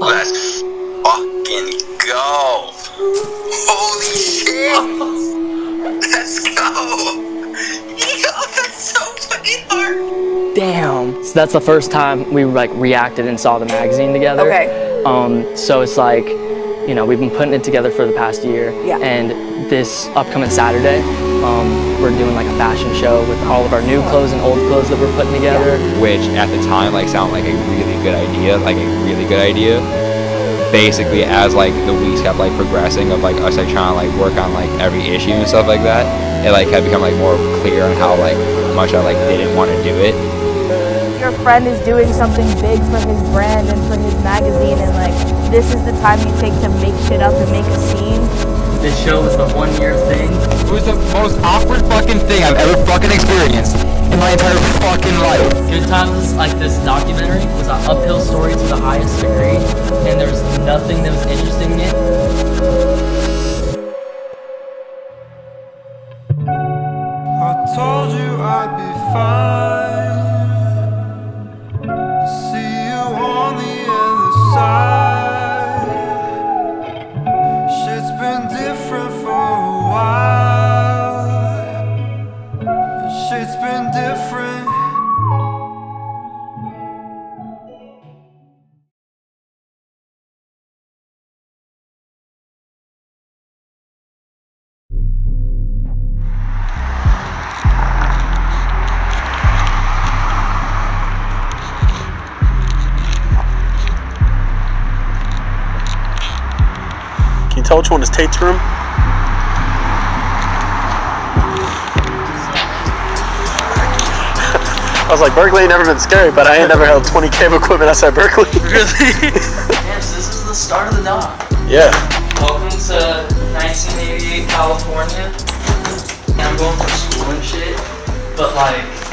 Let's fucking go. Holy shit. Let's go. Yo, that's so fucking hard. Damn. So that's the first time we like reacted and saw the magazine together. Okay. Um, so it's like, you know, we've been putting it together for the past year. Yeah. And this upcoming Saturday, um, we're doing like a fashion show with all of our new clothes and old clothes that we're putting together. which at the time like sounded like a really good idea, like a really good idea. Basically, as like the weeks kept like progressing of like us like trying to like work on like every issue and stuff like that, it like had become like more clear on how like much I like didn't want to do it. Your friend is doing something big for his brand and for his magazine, and like this is the time you take to make shit up and make a scene. This show was the one year thing. It was the most awkward fucking thing I've ever fucking experienced in my entire fucking life. Good Times, like this documentary, was an uphill story to the highest degree, and there was nothing that was interesting in it. I told you I'd be fine. Which one is Tate's room? I was like, Berkeley ain't never been scary, but I ain't never held 20k of equipment outside Berkeley. Really? yes, this is the start of the dock. yeah. Welcome to 1988 California. I'm going for school and shit, but like.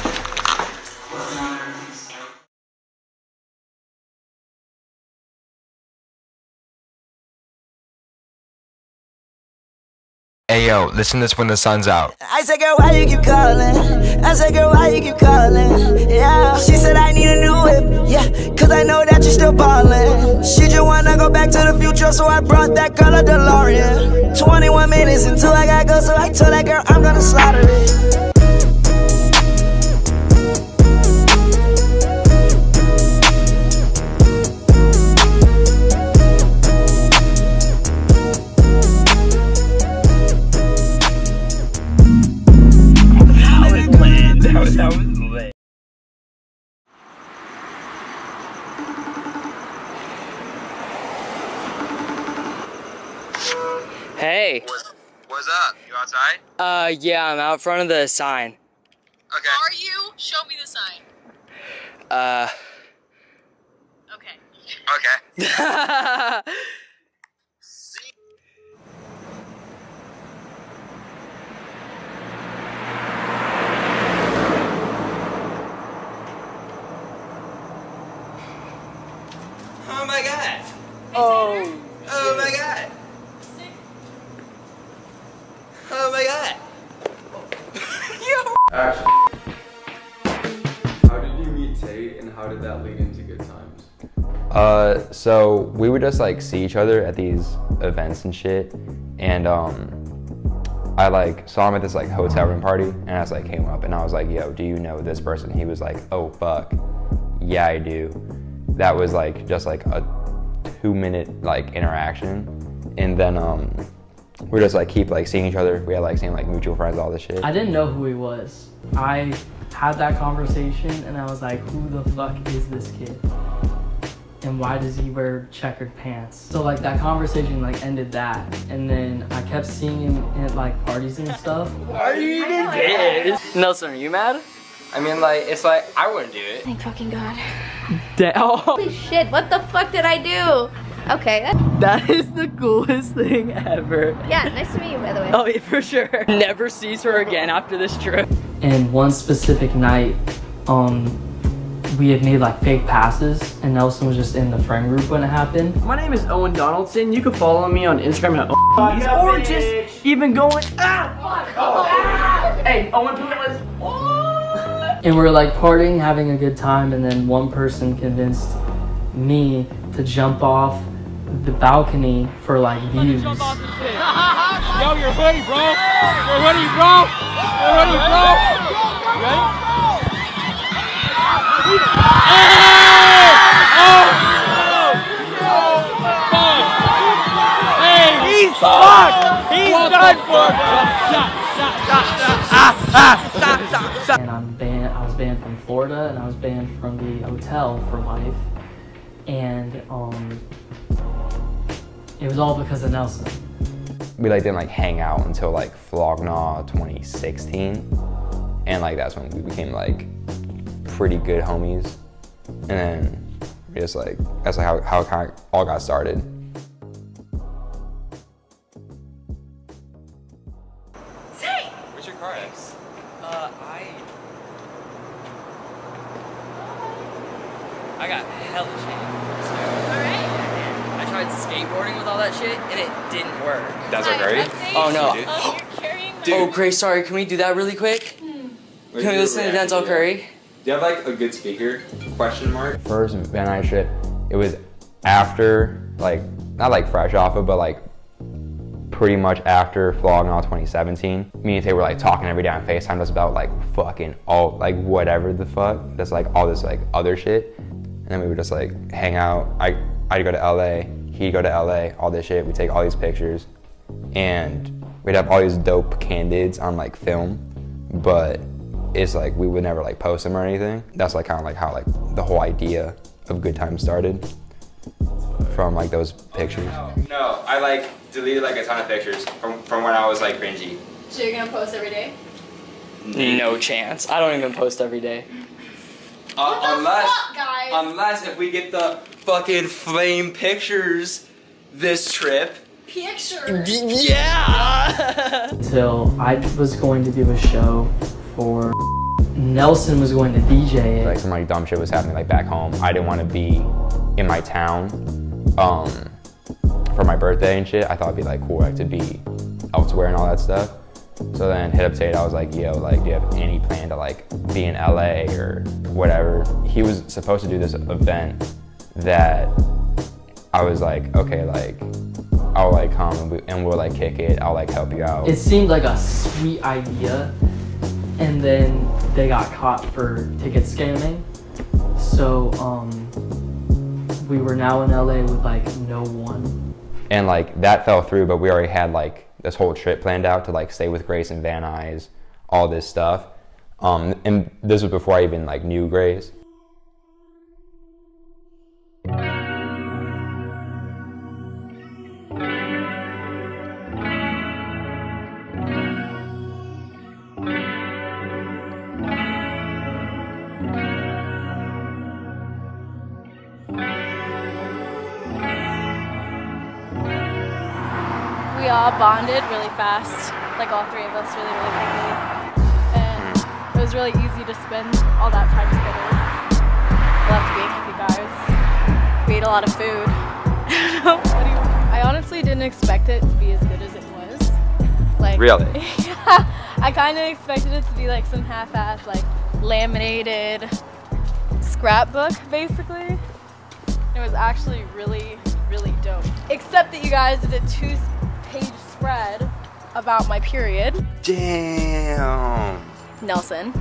Hey yo, listen to this when the sun's out. I said, girl, why you keep calling? I said, girl, why you keep calling? Yeah. She said, I need a new whip. Yeah, cause I know that you're still ballin'. She just wanna go back to the future, so I brought that girl a DeLorean. 21 minutes until I gotta go, so I told that girl I'm gonna slaughter it. Hey. What's, what's up? You outside? Uh, yeah, I'm out front of the sign. Okay. Are you? Show me the sign. Uh. Okay. yeah. Oh my god. Oh. Oh my god. Oh my god. Actually, how did you meet Tate and how did that lead into good times? Uh, so we would just like see each other at these events and shit, and um, I like saw him at this like hotel room party, and I was like came up and I was like, "Yo, do you know this person?" He was like, "Oh fuck, yeah I do." That was like just like a two minute like interaction, and then um, we just like keep like seeing each other. We had like same like mutual friends, all this shit. I didn't know who he was. I had that conversation and I was like, who the fuck is this kid? And why does he wear checkered pants? So like that conversation like ended that. And then I kept seeing him at like parties and stuff. Why are you even this? Nelsen, are you mad? I mean, like it's like I wouldn't do it. Thank fucking God. Damn. Holy shit, what the fuck did I do? Okay, that- That is the coolest thing ever. yeah, nice to meet you, by the way. Oh, yeah, for sure. Never sees her again after this trip. And one specific night, um, we had made like fake passes, and Nelsen was just in the friend group when it happened. My name is Owen Donaldson. You can follow me on Instagram at Owen or just even go with ah, Hey, Owen Pulis. And we we're like partying, having a good time, and then one person convinced me to jump off the balcony for like views. Yo, your hoodie, bro. Your hoodie, bro. Your hoodie, bro. You ready? Hey! He's fucked. He's done for. Ah, ah, stop, stop, stop. And I'm banned. Banned from Florida, and I was banned from the hotel for life. And um, it was all because of Nelsen. We like didn't like hang out until like Flog Gnaw 2016, and like that's when we became like pretty good homies. And then we just like that's like how how it kind of all got started. That's a great. Oh no. Oh, Oh, Grace, sorry, can we do that really quick? Can we listen to Denzel Curry? Do you have like a good speaker? Question mark. First Van Nuys trip, it was after like not like fresh off of, but like pretty much after Flog Gnaw 2017. Me and Tay were like talking every day on FaceTime just about like fucking all like whatever the fuck. That's like all this like other shit. And then we would just like hang out. I I'd go to LA, he'd go to LA, all this shit. We take all these pictures, and we'd have all these dope candids on like film, but it's like we would never like post them or anything. That's like kind of like how like the whole idea of Good Times started from like those pictures. No, I like deleted like a ton of pictures from, from when I was like cringy. So you're gonna post every day? No chance. I don't even post every day. Uh, unless, fuck, guys? unless if we get the fucking flame pictures this trip. Picture. Yeah. Until I was going to do a show for Nelsen was going to DJ it. Like some like dumb shit was happening like back home. I didn't want to be in my town um, for my birthday and shit. I thought it'd be like cool like to be elsewhere and all that stuff. So then hit up Tate. I was like, yo, like, do you have any plan to like be in LA or whatever? He was supposed to do this event that I was like, okay, like, I'll like come and, we, and we'll like kick it. I'll like help you out. It seemed like a sweet idea, and then they got caught for ticket scamming. So um, we were now in LA with like no one. and like that fell through but we already had like this whole trip planned out to like stay with grace and van nuys all this stuff um and this was before i even like knew grace bonded really fast, like all three of us really, really quickly. And it was really easy to spend all that time together. Loved being with you guys. We ate a lot of food. I what do you- I honestly didn't expect it to be as good as it was. Like Really? yeah, I kind of expected it to be like some half-ass, like laminated scrapbook, basically. It was actually really, really dope. Except that you guys did a two-page spread about my period. Damn. Nelsen.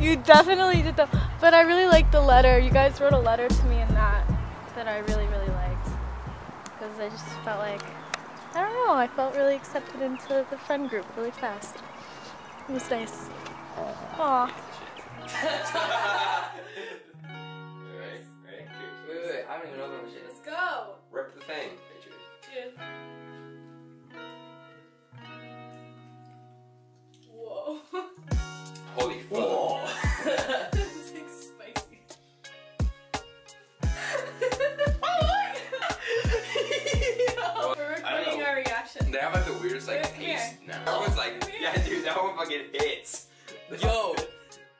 you definitely did that. But I really liked the letter. You guys wrote a letter to me in that that I really, really liked. Because I just felt like, I don't know, I felt really accepted into the friend group really fast. It was nice. Aw. wait wait i don't even know what shit Let's go. rip the thing Cheers. Whoa. Holy fuck. It's like spicy. oh We're recording our reaction. They have like the weirdest like Come here. taste now. That one's like, yeah, dude, that one fucking hits. Yo.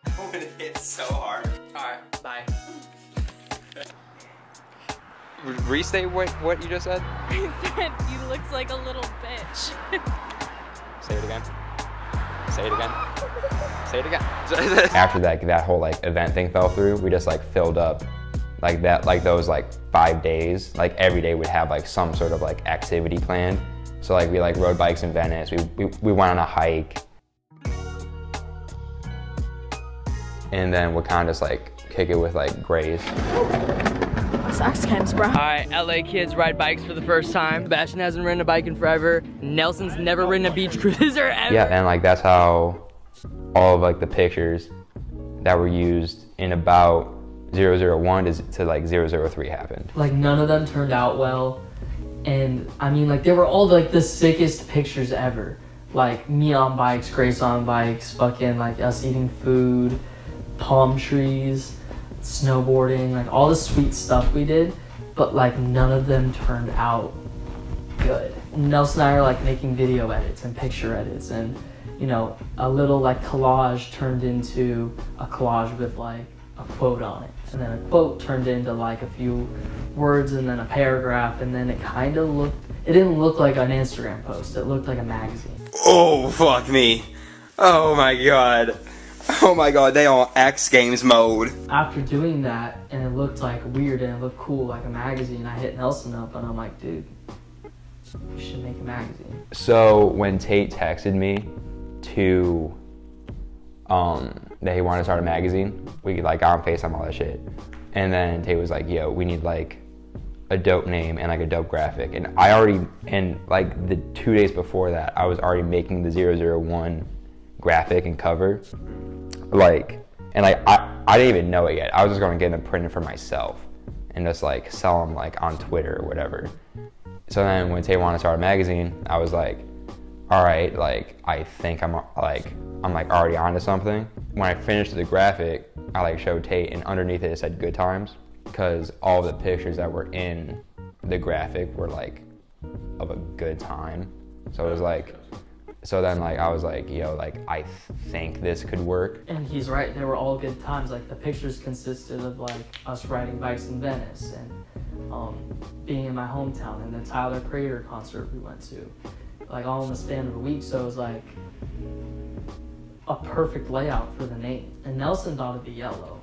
That one hits so hard. Alright, bye. restate what what you just said He said, you looked like a little bitch. say it again say it again say it again after that that whole like event thing fell through we just like filled up like that, like those like five days, like every day we'd have like some sort of like activity planned. So like we like rode bikes in Venice. We we, we went on a hike, and then we'll kind of just like kick it with like Grace. Socks cams, bro. Alright, LA kids ride bikes for the first time. Sebastian hasn't ridden a bike in forever. Nelsen's never ridden a beach cruiser ever. Yeah, and like that's how all of like the pictures that were used in about 001 to, to like 003 happened. Like none of them turned out well. And I mean like they were all like the sickest pictures ever. Like me on bikes, Grace on bikes, fucking like us eating food, palm trees, snowboarding, like all the sweet stuff we did, but like none of them turned out good. Nelsen and I are like making video edits and picture edits and you know, a little like collage turned into a collage with like a quote on it. And then a quote turned into like a few words and then a paragraph and then it kind of looked it didn't look like an Instagram post. It looked like a magazine. Oh, fuck me. Oh my god. Oh my god, they on X Games mode. After doing that and it looked like weird and it looked cool like a magazine, I hit Nelsen up and I'm like, dude, you should make a magazine. So when Tate texted me to um that he wanted to start a magazine, we like got on FaceTime all that shit. And then Tate was like, yo, we need like a dope name and like a dope graphic. And I already and like the two days before that, I was already making the 001 graphic and cover. Like and like I, I didn't even know it yet. I was just gonna get them printed for myself and just like sell them like on Twitter or whatever. So then when Tate wanted to start a magazine, I was like, all right, like I think I'm like I'm like already onto something. When I finished the graphic, I like showed Tate, and underneath it it said "Good Times" because all the pictures that were in the graphic were like of a good time. So it was like, so then like I was like, yo, like I think this could work. And he's right, they were all good times. Like the pictures consisted of like us riding bikes in Venice and um, being in my hometown and the Tyler Creator concert we went to. Like all in the span of a week. So it was like a perfect layout for the name. And Nelsen thought it'd be yellow.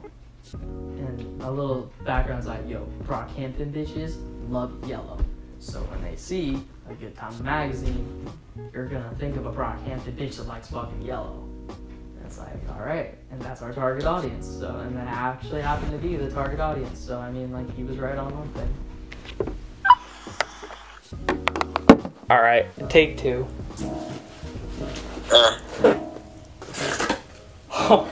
And a little background's like, yo, Brockhampton bitches love yellow. So when they see a Good Time magazine, you're gonna think of a Brockhampton bitch that likes fucking yellow. And it's like, all right, and that's our target audience. So, and that actually happened to be the target audience. So, I mean, like, he was right on one thing. All right, take two. Oh.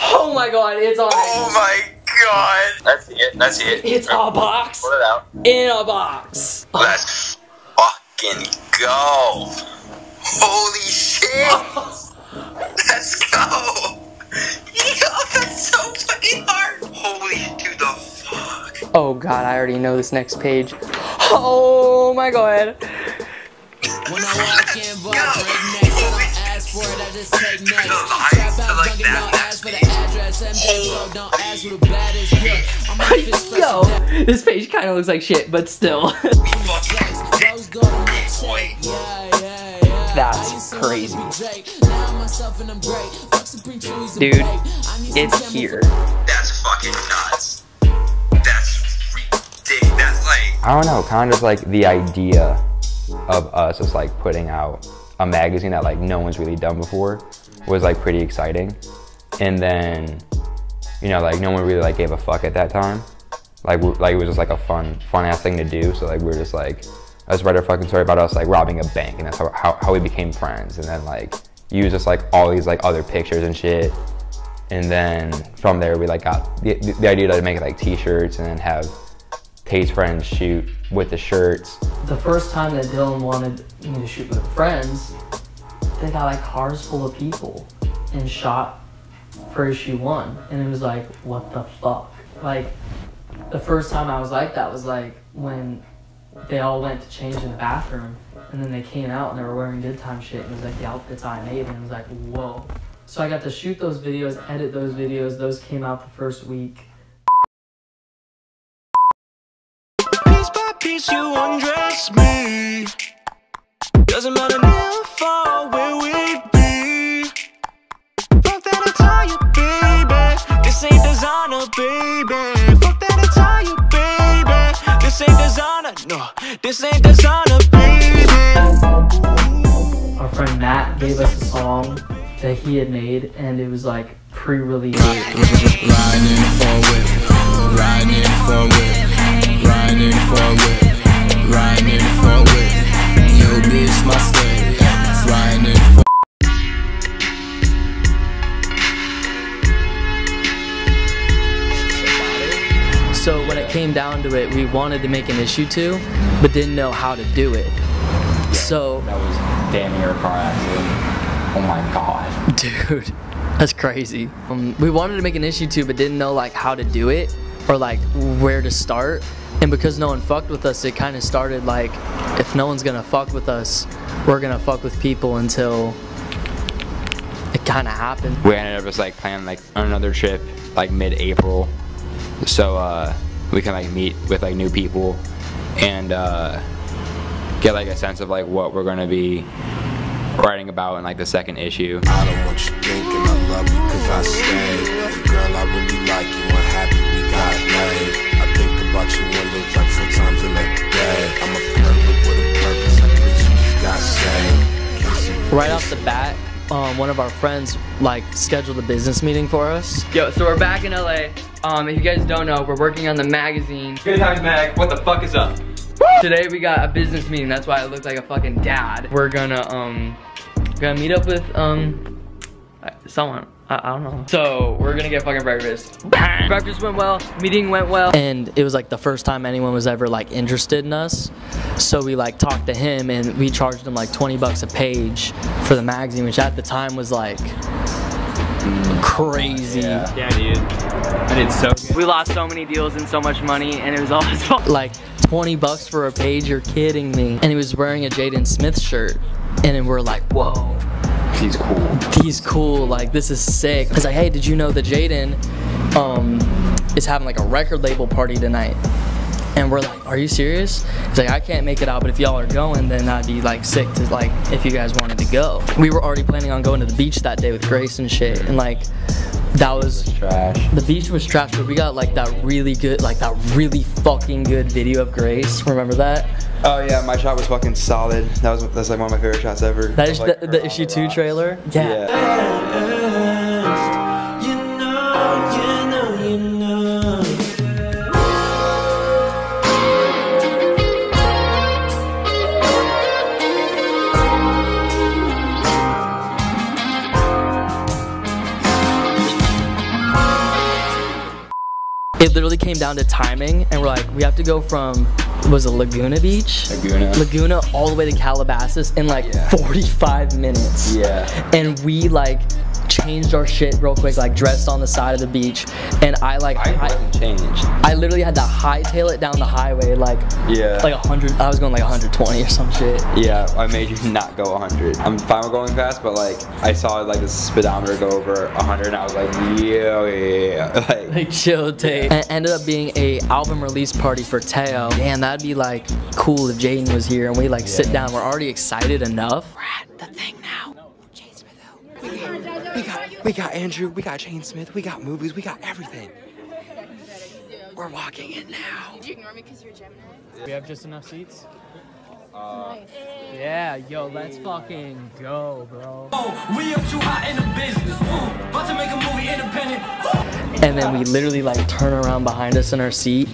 oh my god, it's on. Oh my god. That's it. That's it. It's a box Pull it out. in a box. Let's fucking go. Holy shit. Let's go. Yo, that's so fucking hard. Holy dude, the fuck. Oh god, I already know this next page. Oh my god. When I walk in, boy, break necks. I don't ask for it, I just take next. Trap out, dunking, don't Yo, this page kind of looks like shit, but still. That's I used to wanna be crazy. Drake. Now I'm myself and I'm great. Fuck Supreme Chewy's a Dude, bake. I need some it's here. That's fucking nuts. That's ridiculous. That's like. I don't know, kind of like the idea of us as like putting out a magazine that like no one's really done before was like pretty exciting. And then, you know, like no one really like gave a fuck at that time. Like, like it was just like a fun, fun ass thing to do. So like we were just like, let's write a fucking story about us like robbing a bank, and that's how, how, how we became friends. And then like use just like all these like other pictures and shit. And then from there we like got the, the, the idea to make like t-shirts and then have Tate's friends shoot with the shirts. The first time that Dylan wanted me to shoot with friends, they got like cars full of people and shot for issue one. And it was like, what the fuck? Like, the first time I was like that was like when they all went to change in the bathroom and then they came out and they were wearing good time shit and it was like the outfits I made and it was like, whoa. So I got to shoot those videos, edit those videos. Those came out the first week. Piece by piece, you undress me. Doesn't matter how far where we designer designer, baby. Fuck that attire, baby. This ain't designer, no. This ain't designer, baby. Our friend Matt gave us a song that he had made, and it was like pre-release. Riding in the four whip, riding in the four whip, riding in the four whip, riding in the four whip. Yo, bitch, my slave, riding in came down to it, we wanted two make an issue to, but didn't know how to do it. So That was damn near a car accident. Oh my god. Dude, that's crazy. Um, we wanted to make an issue too, but didn't know like how to do it or like where to start. And because no one fucked with us, it kind of started like, if no one's gonna fuck with us, we're gonna fuck with people until it kind of happened. We ended up just like planning like another trip like mid-April, so uh, we can like meet with like new people and uh, get like a sense of like what we're gonna be writing about in like the second issue. I don't want you thinking I love you cause I stay. Girl, I really like you and happy we got laid. I think about you windows like four times in a day. I'm a pervert with a purpose, I preach you just got saved. Can't Right off the bat, um, one of our friends like scheduled a business meeting for us. Yo, so we're back in LA. Um, if you guys don't know, we're working on the magazine. Good times, Mag. What the fuck is up? Today we got a business meeting. That's why I look like a fucking dad. We're gonna um, gonna meet up with um, someone. I, I don't know. So we're gonna get fucking breakfast. breakfast went well. Meeting went well. And it was like the first time anyone was ever like interested in us. So we like talked to him and we charged him like 20 bucks a page for the magazine, which at the time was like crazy. Yeah, dude. I did so good. We lost so many deals and so much money, and it was all his fault. Like 20 bucks for a page, you're kidding me. And he was wearing a Jaden Smith shirt, and then we're like, whoa. He's cool. He's cool, like this is sick. Was like, hey, did you know that Jaden um, is having like a record label party tonight? And we're like, are you serious? He's like, I can't make it out, but if y'all are going, then I'd be like sick to like, if you guys wanted to go. We were already planning on going to the beach that day with Grace and shit, and like, that was trash. The beach was trash, but we got like that really good, like that really fucking good video of Grace. Remember that? Oh yeah, my shot was fucking solid. That was that's like one of my favorite shots ever. That is like, the, the issue two trailer. Yeah. You literally came down to timing, and we're like, we have to go from was it Laguna Beach? Laguna. Laguna all the way to Calabasas in like 45 minutes. Yeah. And we like changed our shit real quick, like dressed on the side of the beach, and I like I wasn't changed. I literally had to hightail it down the highway like Yeah. like 100. I was going like 120 or some shit. Yeah, I made you not go 100. I'm fine with going fast, but like I saw like the speedometer go over 100, and I was like, yeah, yeah, yeah. Like, Like chill tape. And it ended up being a album release party for Teo. Damn, that'd be like cool if Jaden was here and we like sit down. We're already excited enough. We got, we got Andrew, we got Jaden Smith, we got movies, we got everything. We're walking in now. Did you ignore me because you're a Gemini? We have just enough seats. Yeah, yo, let's fucking go, bro. Oh, we up too hot in the business. About to make a movie independent. And then we literally like turn around behind us in our seat,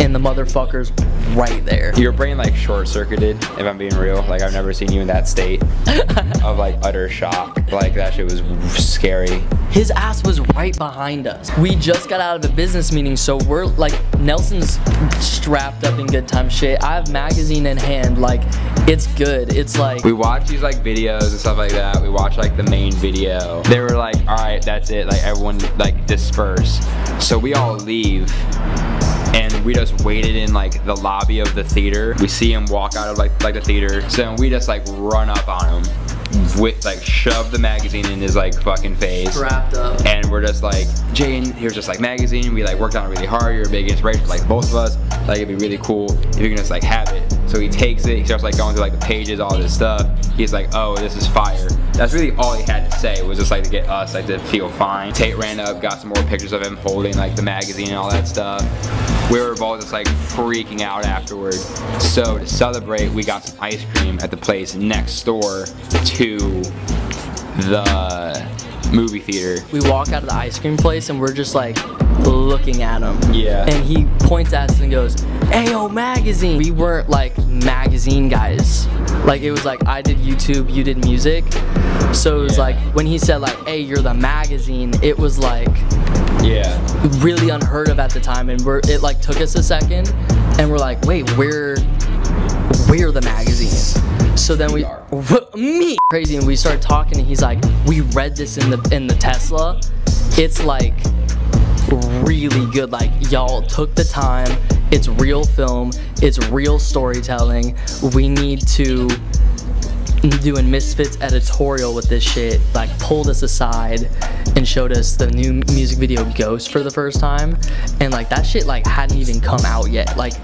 and the motherfucker's right there. your brain like short circuited, if I'm being real. Like I've never seen you in that state of like utter shock. Like that shit was scary. His ass was right behind us. We just got out of a business meeting, so we're like, Nelsen's strapped up in good time shit. I have magazine in hand, like, it's good. It's like, We watched these like videos and stuff like that. We watched like the main video. They were like, all right, that's it. Like everyone like disperse. So we all leave. And we just waited in like the lobby of the theater. We see him walk out of like like the theater. So we just like run up on him, with like shove the magazine in his like fucking face. And we're just like, Jaden, here's just like magazine. We like worked on it really hard. You're a big inspiration for like both of us. Like it'd be really cool if you can just like have it. So he takes it. He starts like going through like the pages, all this stuff. He's like, oh, this is fire. That's really all he had to say. Was just like to get us like to feel fine. Tate ran up, got some more pictures of him holding like the magazine and all that stuff. We were both just like freaking out afterward. So to celebrate, we got some ice cream at the place next door to the movie theater. We walk out of the ice cream place and we're just like looking at him. Yeah. And he points at us and goes, Ayo, magazine. We weren't like magazine guys. Like it was like I did YouTube, you did music. So it was like when he said like, hey, you're the magazine, it was like Yeah. really unheard of at the time and we're it like took us a second and we're like, wait, we're we're the magazine. So then we me crazy and we start talking and he's like, we read this in the in the Tesla. It's like really good. Like y'all took the time. It's real film. It's real storytelling. We need to doing Misfits editorial with this shit, like pulled us aside and showed us the new music video Ghost for the first time. And like that shit like hadn't even come out yet. Like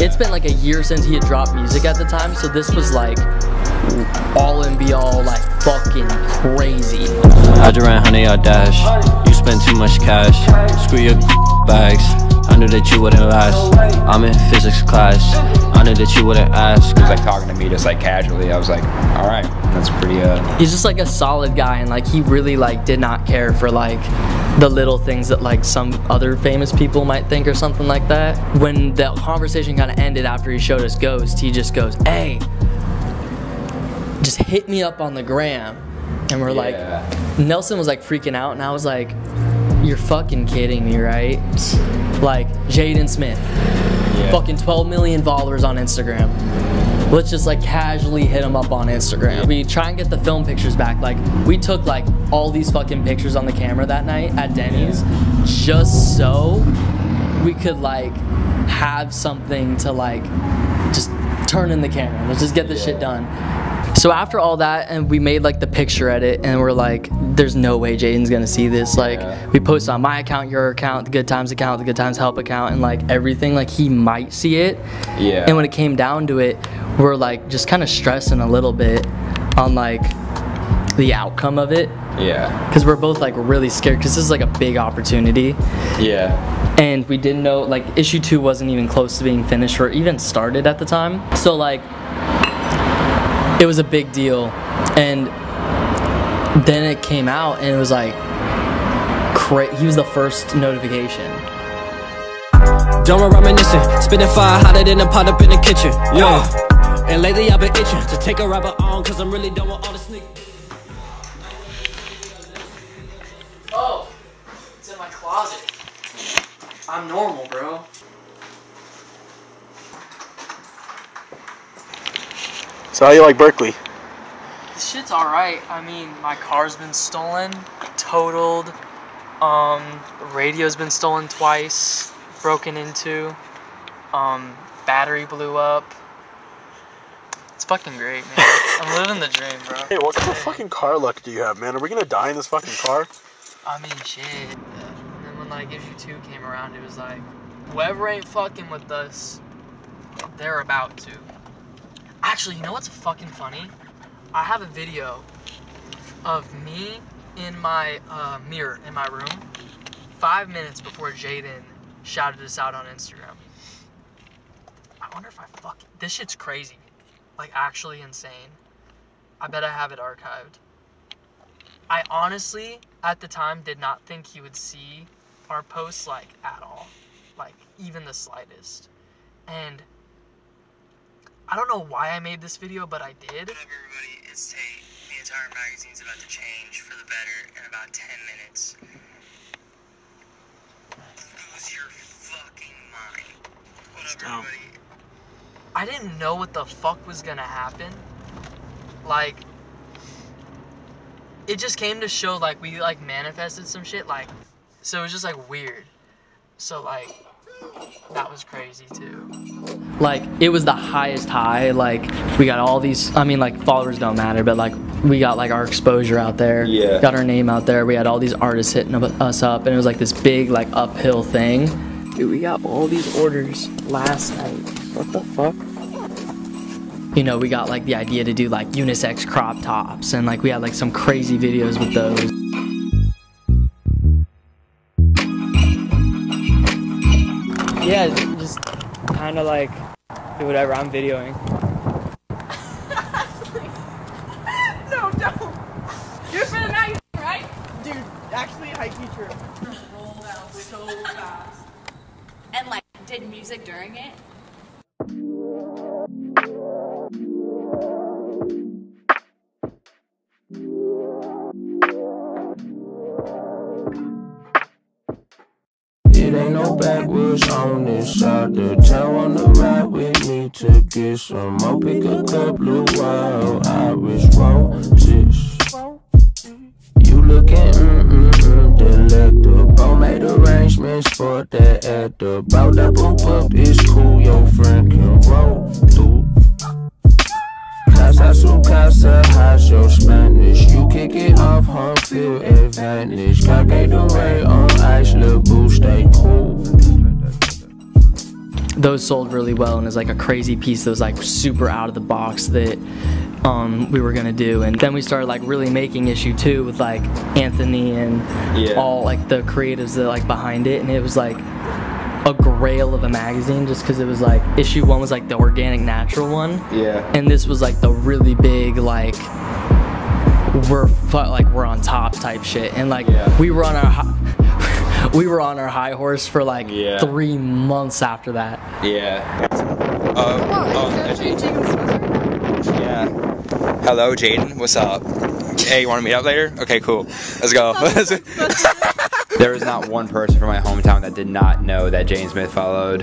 it's been like a year since he had dropped music at the time, so this was like all and be all like fucking crazy. I just ran honey, I dash. You spent too much cash. Screw your bags. I knew that you wouldn't last. I'm in physics class. I knew that you wouldn't ask. He was like talking to me just like casually. I was like, all right, that's pretty uh He's just like a solid guy and like he really like did not care for like the little things that like some other famous people might think or something like that. When the conversation kind of ended after he showed us Ghost, he just goes, "Hey, just hit me up on the gram." And we're like Nelsen was like freaking out and I was like, "You're fucking kidding me, right?" Like Jaden Smith. Fucking 12 million followers on Instagram. Let's just like casually hit him up on Instagram. We try and get the film pictures back. Like we took like all these fucking pictures on the camera that night at Denny's just so we could like have something to like just turn in the camera. Let's just get this shit done. So after all that, and we made like the picture edit, and we're like, "There's no way Jaden's gonna see this." Like, we post on my account, your account, the Good Times account, the Good Times Help account, and like everything. Like he might see it. Yeah. And when it came down to it, we're like just kind of stressing a little bit on like the outcome of it, Yeah. because we're both like really scared, because this is like a big opportunity Yeah. and we didn't know like issue two wasn't even close to being finished or even started at the time so like it was a big deal and then it came out and it was like cra- he was the first notification Don't reminiscing, spitting fire hotter than a pot up in the kitchen. Yeah. And lately I've been itching to take a rapper on, cause I'm really done with all the sneak. So how you like Berkeley? This shit's alright. I mean, my car's been stolen, totaled. Um, radio's been stolen twice, broken into. Um, battery blew up. It's fucking great, man. I'm living the dream, bro. Hey, what kind of fucking car luck do you have, man? Are we gonna die in this fucking car? I mean, shit. And then when like issue two came around, it was like, whoever ain't fucking with us, they're about to. Actually, you know what's fucking funny? I have a video of me in my uh, mirror in my room, five minutes before Jaden shouted us out on Instagram. I wonder if I fucking this shit's crazy, like actually insane. I bet I have it archived. I honestly, at the time, did not think he would see our posts like at all, like even the slightest. And I don't know why I made this video, but I did. What up, everybody, it's Tate. The entire magazine's about to change for the better in about 10 minutes. Lose your fucking mind. What up, everybody? I didn't know what the fuck was gonna happen. Like, it just came to show like we like manifested some shit. Like, so it was just like weird. So like, that was crazy too. Like, it was the highest high. Like, we got all these. I mean, like followers don't matter, but like we got like our exposure out there. Yeah. Got our name out there. We had all these artists hitting up- us up, and it was like this big like uphill thing. Dude, we got all these orders last night. What the fuck? you know, we got like the idea to do like unisex crop tops and like we had like some crazy videos with those. Yeah, just kind of like do whatever I'm videoing. no, don't. You're for the night, right? Dude, actually, hiking true. Rolled out so fast. And like did music during it. It get some more. Pick a couple blue wild Irish roses. You looking mm-mm-mm delectable. Made arrangements for that at the bout. That poop up is cool. Your friend can roll through. Casa su casa, how's your Spanish? You kick it off, home field advantage. Caque the ray on ice, little boo, stay cool. Those sold really well and is like a crazy piece that was like super out of the box that um, we were gonna do. And then we started like really making issue two with like Anthony and Yeah. all like the creatives that like behind it. And it was like a grail of a magazine just because it was like issue one was like the organic natural one. Yeah. and this was like the really big like we're like we're on top type shit. And like we were on our we were on our high horse for like Yeah. three months after that Yeah. Uh, oh, yeah. Hello, Jaden. What's up? Hey, you want to meet up later? Okay, cool. Let's go. there was not one person from my hometown that did not know that Jaden Smith followed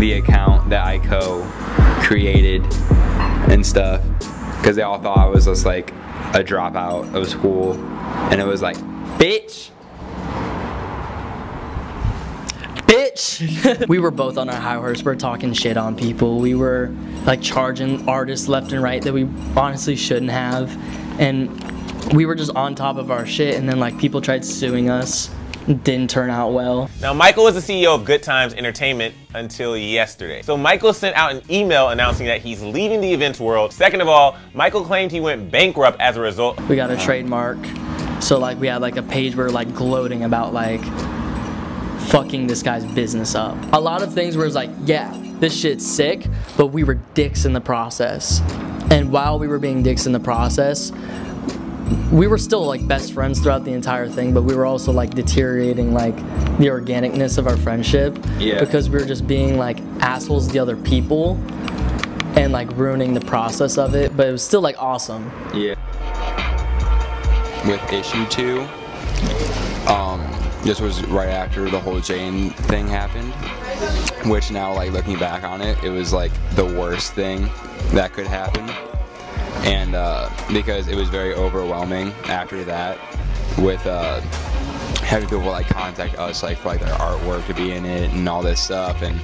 the account that I co-created and stuff, because they all thought I was just like a dropout of school, and it was like, bitch. Bitch. We were both on our high horse. We're talking shit on people. We were like charging artists left and right that we honestly shouldn't have. And we were just on top of our shit and then like people tried suing us. Didn't turn out well. Now, Michael was the CEO of Good Times Entertainment until yesterday. So, Michael sent out an email announcing that he's leaving the events world. Second of all, Michael claimed he went bankrupt as a result. we got a trademark. So like we had like a page where like gloating about like fucking this guy's business up a lot of things where it's like yeah this shit's sick but we were dicks in the process and while we were being dicks in the process we were still like best friends throughout the entire thing but we were also like deteriorating like the organicness of our friendship Yeah. because we were just being like assholes to the other people and like ruining the process of it but it was still like awesome Yeah. With issue two, um, this was right after the whole Jaden thing happened, which now, like looking back on it, it was like the worst thing that could happen, and uh, because it was very overwhelming after that, with uh, having people like contact us like for like their artwork to be in it and all this stuff and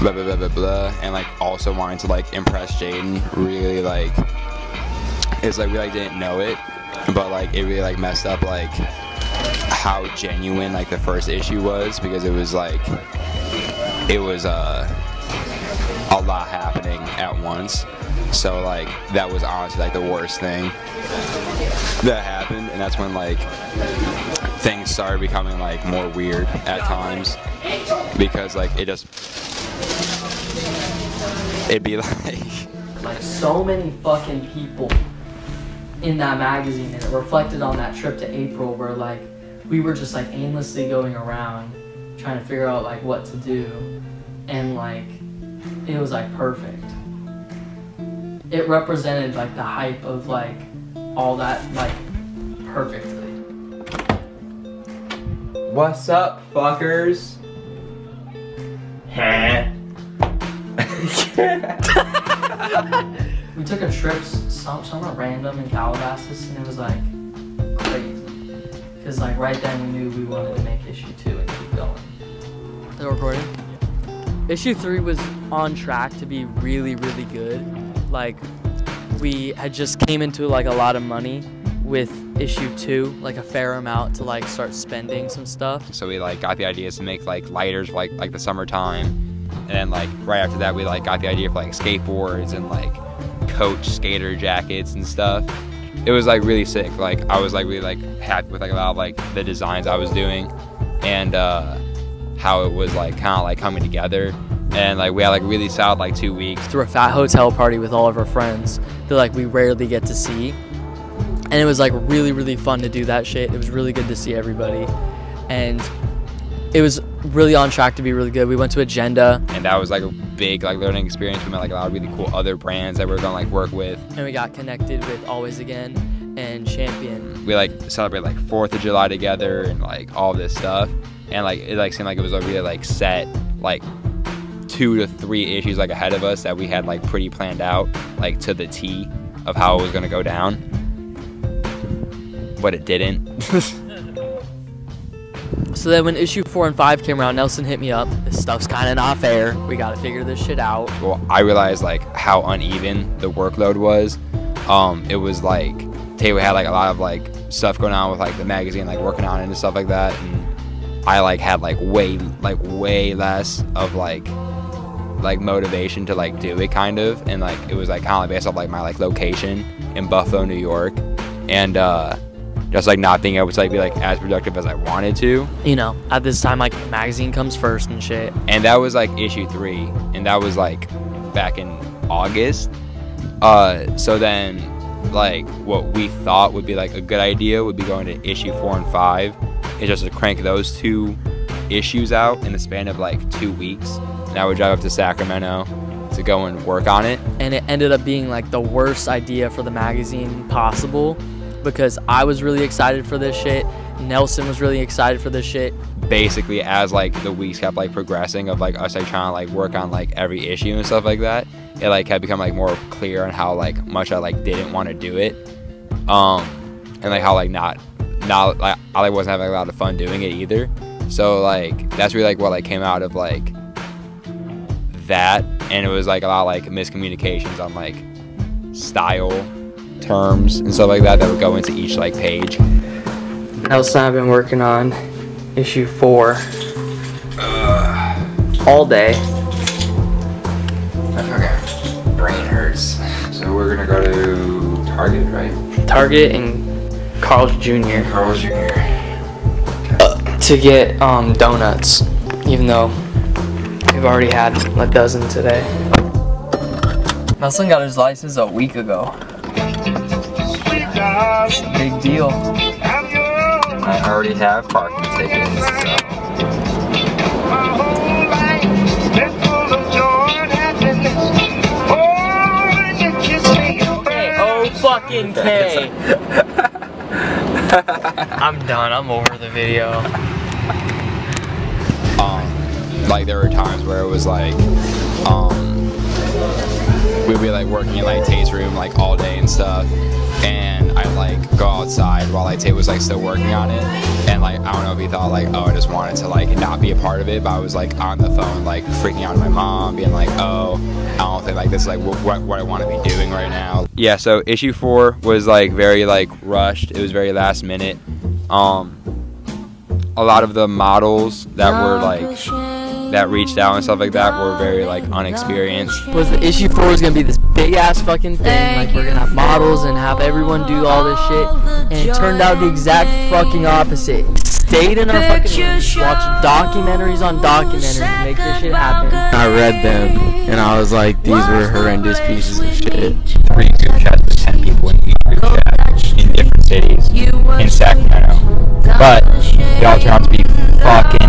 blah blah blah blah blah, and like also wanting to like impress Jaden really like it's like we like didn't know it, but like it really like messed up like how genuine like the first issue was because it was like it was uh a lot happening at once. So like that was honestly like the worst thing that happened and that's when like things started becoming like more weird at times because like it just it'd be like like so many fucking people in that magazine and it reflected on that trip to April where like we were just like aimlessly going around trying to figure out like what to do and like it was like perfect. It represented like the hype of like all that like perfectly. What's up, fuckers? We took a trip some, somewhere random in Calabasas and it was like crazy. Cause like right then we knew we wanted to make issue two and keep going. Is it recording? Issue three was on track to be really, really good. Like we had just came into like a lot of money with issue two, like a fair amount to like start spending some stuff. So we like got the ideas to make like lighters like like the summertime, and then like right after that we like got the idea for like skateboards and like coach skater jackets and stuff. It was like really sick. Like I was like really like happy with like a lot of like the designs I was doing and uh, how it was like kind of like coming together. And like we had like really solid like two weeks. through a fat hotel party with all of our friends that like we rarely get to see. And it was like really, really fun to do that shit. It was really good to see everybody. And it was really on track to be really good. We went to Agenda And that was like a big like learning experience. We met like a lot of really cool other brands that we are gonna like work with. and we got connected with Always Again and Champion. we like celebrate like Fourth of July together and like all this stuff, and like it like seemed like it was a really like set like two to three issues like ahead of us that we had like pretty planned out like to the T of how it was gonna go down, but it didn't. So then when issue four and five came around, Nelsen hit me up. This stuff's kind of not fair. We got to figure this shit out. well, I realized like how uneven the workload was. Um, it was like Taylor had like a lot of like stuff going on with like the magazine, like working on it and stuff like that, and I like had like way like way less of like like motivation to like do it kind of, and like it was like kind of like based off like my like location in Buffalo, New York, and uh, just like not being able to like be like as productive as I wanted to. You know, at this time, like magazine comes first and shit. and that was like issue three, and that was like back in August. Uh, so then, like what we thought would be like a good idea would be going to issue four and five, is just to crank those two issues out in the span of like two weeks. And I would drive up to Sacramento to go and work on it. and it ended up being like the worst idea for the magazine possible because I was really excited for this shit. Nelsen was really excited for this shit. basically as like the weeks kept like progressing of like us like trying to like work on like every issue and stuff like that it like had become like more clear on how like much i like didn't want to do it um and like how like not not like i like wasn't having a lot of fun doing it either so like that's really like what like came out of like that and it was like a lot of like miscommunications on like style terms and stuff like that that would go into each like page Nelsen, I've been working on issue four all day. I forgot. Brain hurts. So we're gonna go to Target, right? Target and Carl's Jr. Carl's Jr. to get um, donuts, even though we've already had a dozen today. Nelsen got his license a week ago. It's a big deal. I already have parking tickets, so. Oh fucking K. I'm done. I'm over the video. Um, like there were times where it was like, um, we'd be like working in like Tate's room like all day and stuff, and I like go outside while like Tate was like still working on it, and like I don't know if he thought like oh I just wanted to like not be a part of it, but I was like on the phone like freaking out my mom, being like oh I don't think like this is like what what I want to be doing right now. Yeah, so issue four was like very like rushed. It was very last minute. Um, a lot of the models that were like that reached out and stuff like that were very like unexperienced. Was the issue four was gonna be this big ass fucking thing? Like we're gonna have models and have everyone do all this shit, and it turned out the exact fucking opposite. Stayed in our fucking room, watched documentaries on documentaries, to make this shit happen. I read them and I was like, these were horrendous pieces of shit. Three group chats with ten people in each group chat in different cities in Sacramento, but they all turned out to be fucking assholes.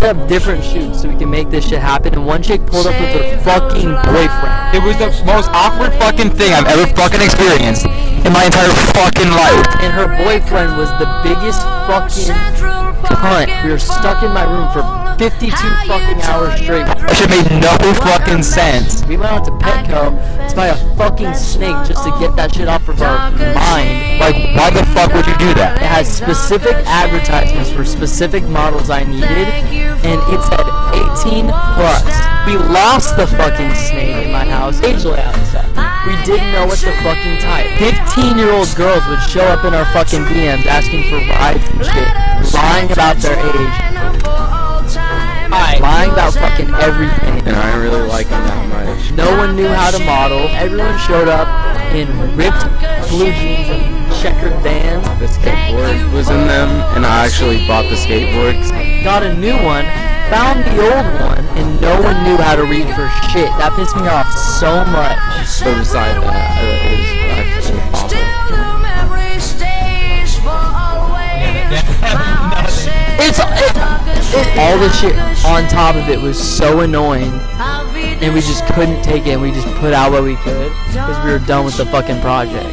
Set up different shoots so we can make this shit happen. And one chick pulled up with her fucking boyfriend. It was the most awkward fucking thing I've ever fucking experienced in my entire fucking life. And her boyfriend was the biggest fucking cunt. We were stuck in my room for 52 fucking hours straight. That shit made no fucking sense. We went out to Petco to buy a fucking snake just to get that shit off of our mind. Like, why the fuck would you do that? It has specific advertisements for specific models I needed, and it said 18 plus. We lost the fucking snake in my house. Angel and. We didn't know what the fucking type. 15 year old girls would show up in our fucking DMs asking for rides and shit, lying about their age. Lying about fucking fucking everything. And I didn't really like him that much. No one knew how to model. Everyone showed up in ripped blue jeans and checkered vans. The skateboard was in them, and I actually bought the skateboards. Got a new one, found the old one, and no one knew how to read for shit. That pissed me off so much. So beside that, it was, I feel awful. It's it, it, all the shit on top of it was so annoying, and we just couldn't take it. and We just put out what we could because we were done with the fucking project.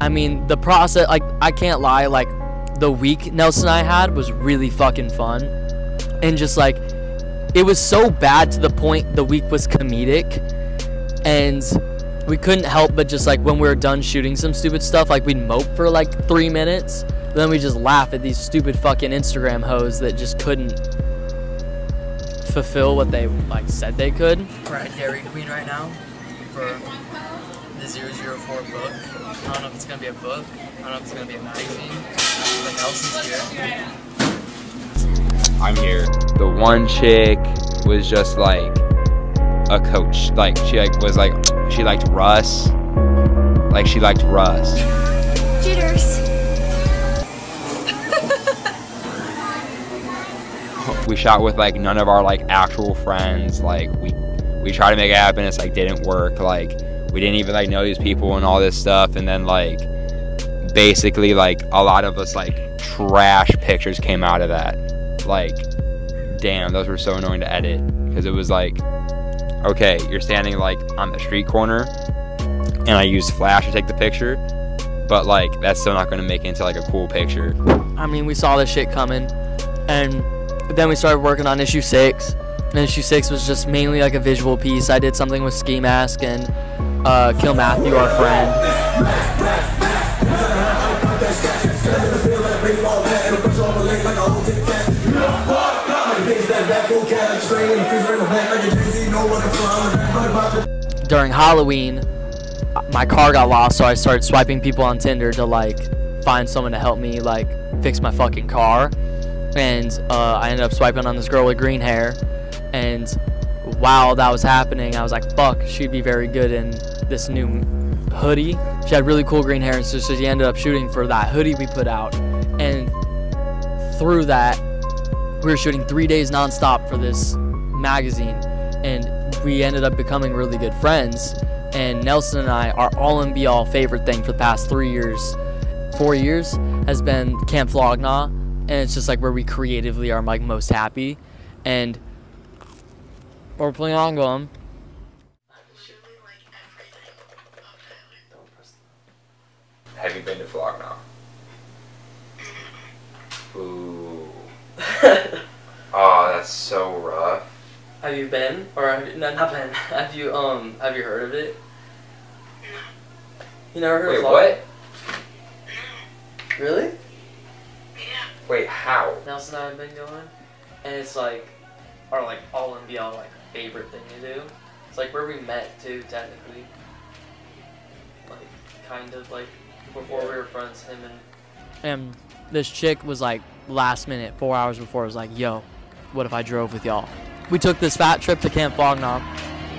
I mean, the process, like, I can't lie, like, the week Nelsen and I had was really fucking fun. And just like, it was so bad to the point the week was comedic. And we couldn't help but just like, when we were done shooting some stupid stuff, like, we'd mope for like three minutes. Then we just laugh at these stupid fucking Instagram hoes that just couldn't fulfill what they like said they could. We're at Dairy Queen right now for the 004 book. I don't know if it's gonna be a book. I don't know if it's gonna be a magazine. But Nelsen's here. I'm here. The one chick was just like a coach. Like she like was like she liked Russ. Like she liked Russ. Jitters. We shot with like none of our like actual friends. Like we we tried to make it happen. It's like didn't work. Like we didn't even like know these people and all this stuff. And then like basically like a lot of us like trash pictures came out of that. Like damn, those were so annoying to edit because it was like okay, you're standing like on the street corner and I use flash to take the picture, but like that's still not going to make it into like a cool picture. I mean, we saw this shit coming, and then we started working on issue six. And issue six was just mainly like a visual piece. I did something with Ski Mask and uh, Kill Matthew, our friend. During Halloween, my car got lost, so I started swiping people on Tinder to like find someone to help me like fix my fucking car. And uh, I ended up swiping on this girl with green hair. And while that was happening, I was like, fuck, she'd be very good in this new hoodie. She had really cool green hair, and so she ended up shooting for that hoodie we put out. And through that, we were shooting three days nonstop for this magazine, and we ended up becoming really good friends. And Nelsen and I, our all and be all favorite thing for the past three years, four years, has been Camp Flog Gnaw, and it's just like where we creatively are like most happy, and we're playing on going. Have you been to Flog Gnaw? Ooh. oh, that's so rough. Have you been, or have you, no, not been? Have you um, have you heard of it? You never heard Wait, of Flog- what? Really? Wait, how? Nelsen and I have been going, and it's like our like all and be all like favorite thing to do. It's like where we met too, technically. Like kind of like before we were friends, him and. And this chick was like last minute, four hours before, was like, "Yo, what if I drove with y'all?" We took this fat trip to Camp Flog Gnaw,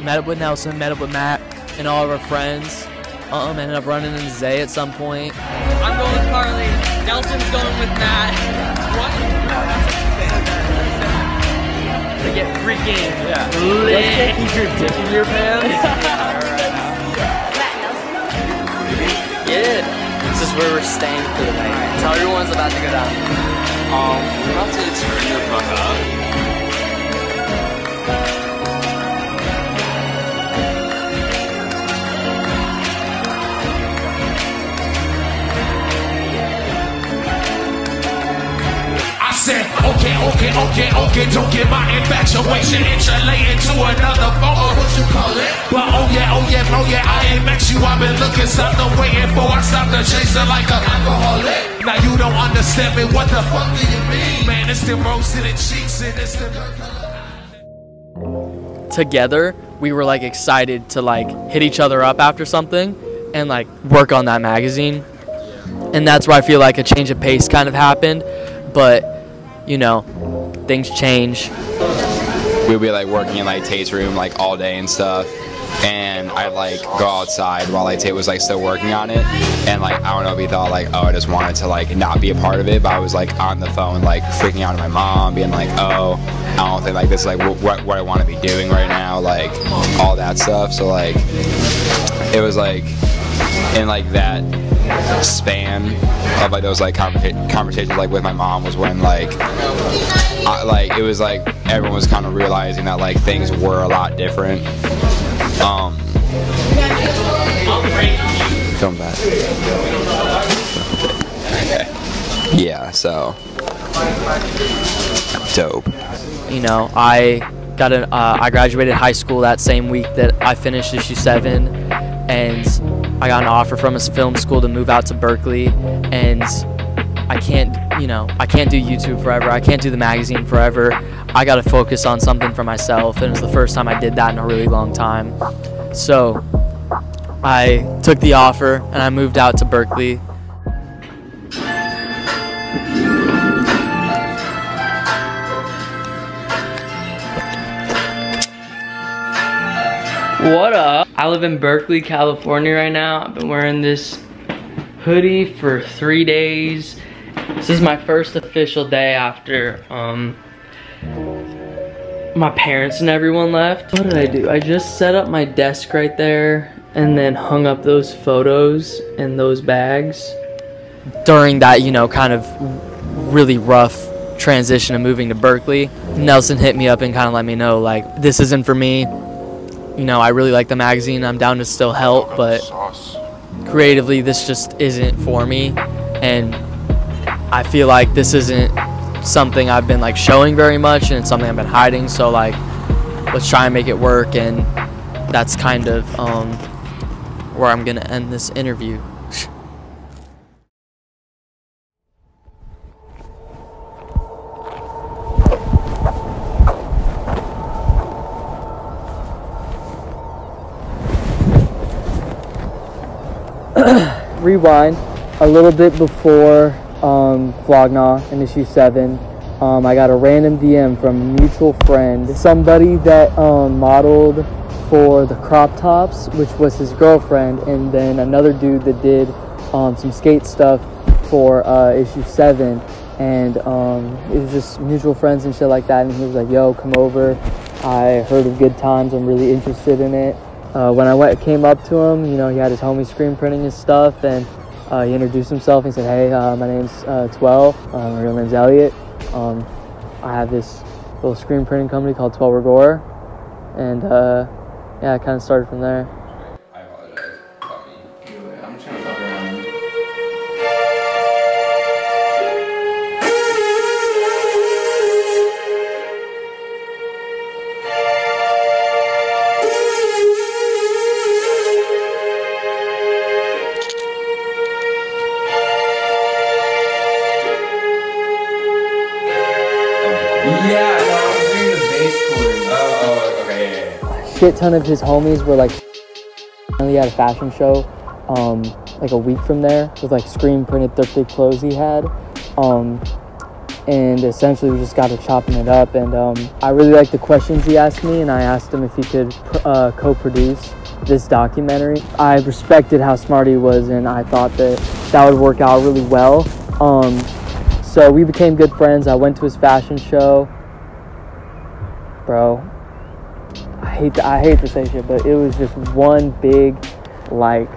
met up with Nelsen, met up with Matt, and all of our friends. Um, ended up running into Zay at some point. I'm going with Carly. Nelsen's going with Matt. What? To get freaking yeah. lit. Keep your dick in your pants. Yeah. This is where we're staying for the night. Tell everyone's about to go down. Um, we're about to turn the fuck up. Said, okay, okay, okay, okay, don't get my infatuation interlated to another phone. Uh, what you call it? But oh yeah, oh yeah, oh yeah, I ain't met you. I've been looking something, waiting for. I stopped the chaser like a alcoholic. Now you don't understand me. What the fuck do you mean? Man, it's the roasted cheeks and it's the. together we were like excited to like hit each other up after something and like work on that magazine. And that's where I feel like a change of pace kind of happened. But, you know, things change. We'd be like working in like Tate's room like all day and stuff. And I'd like go outside while like Tate was like still working on it. And like I don't know if he thought like, oh, I just wanted to like not be a part of it, but I was like on the phone like freaking out to my mom, being like, oh, I don't think like this is like what what I want to be doing right now, like all that stuff. So like it was like in like that span of like those like conversa- conversations like with my mom was when like I, like it was like everyone was kind of realizing that like things were a lot different. Um come back okay yeah so dope. You know, I got an uh, I graduated high school that same week that I finished issue seven, and I got an offer from a film school to move out to Berkeley, and I can't, you know, I can't do YouTube forever. I can't do the magazine forever. I got to focus on something for myself, and it was the first time I did that in a really long time. So I took the offer and I moved out to Berkeley. What up? I live in Berkeley, California right now. I've been wearing this hoodie for three days. This is my first official day after um, my parents and everyone left. What did I do? I just set up my desk right there and then hung up those photos and those bags. During that, you know, kind of really rough transition of moving to Berkeley, Nelsen hit me up and kind of let me know, like, this isn't for me you know, I really like the magazine. I'm down to still help, but creatively, this just isn't for me. And I feel like this isn't something I've been like showing very much, and it's something I've been hiding. So like, let's try and make it work. And that's kind of um, where I'm gonna end this interview. Rewind a little bit before um, Flog Gnaw in issue 7. Um, I got a random DM from a mutual friend, somebody that um, modeled for the crop tops, which was his girlfriend, and then another dude that did um, some skate stuff for uh, issue 7. And um, it was just mutual friends and shit like that. And he was like, yo, come over. I heard of good times. I'm really interested in it uh, when I went, came up to him, you know, he had his homie screen printing his stuff, and uh, he introduced himself. He said, "Hey, uh, my name's uh, Twelve. Uh, my real name's Elliot. Um, I have this little screen printing company called Twellregor, and uh, yeah, I kind of started from there." Ton of his homies were like he had a fashion show um, like a week from there with like screen printed thrifted clothes he had um, and essentially we just got to chopping it up and um, i really liked the questions he asked me and i asked him if he could uh, co-produce this documentary. I respected how smart he was and i thought that that would work out really well um, so we became good friends. I went to his fashion show. Bro hate to, I hate to say shit, but it was just one big like